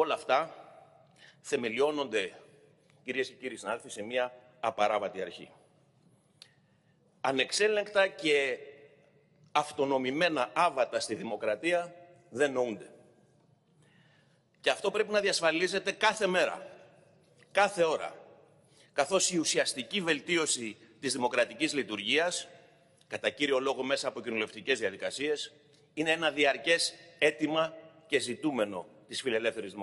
Όλα αυτά θεμελιώνονται, κυρίες και κύριοι συνάδελφοι, σε μια απαράβατη αρχή. Ανεξέλεγκτα και αυτονομημένα άβατα στη δημοκρατία δεν νοούνται. Και αυτό πρέπει να διασφαλίζεται κάθε μέρα, κάθε ώρα, καθώς η ουσιαστική βελτίωση της δημοκρατικής λειτουργίας, κατά κύριο λόγο μέσα από κοινοβουλευτικές διαδικασίες, είναι ένα διαρκές αίτημα και ζητούμενο της φιλελεύθερης δημοκρατίας.